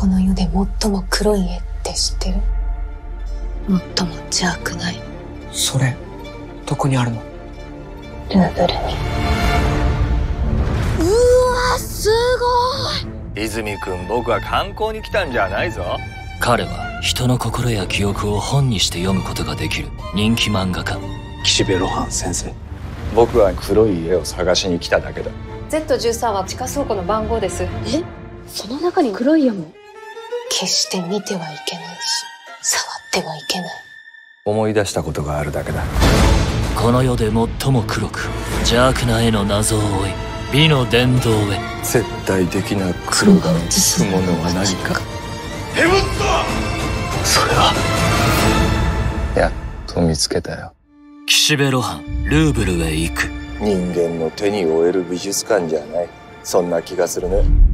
この世で最も黒い絵って知ってる？最も邪悪ない。それどこにあるの？ルーブルに。うわすごい！泉君僕は観光に来たんじゃないぞ。彼は人の心や記憶を本にして読むことができる。人気漫画家。岸辺露伴先生。僕は黒い絵を探しに来ただけだ。Z13 は地下倉庫の番号です。え？その中に黒い矢も？決して見てはいけないし触ってはいけない。思い出したことがあるだけだ。この世で最も黒く邪悪な絵の謎を追い美の殿堂へ。絶対的な黒が映すものは何か。それはやっと見つけたよ。岸辺露伴ルーブルへ行く。人間の手に負える美術館じゃない。そんな気がするね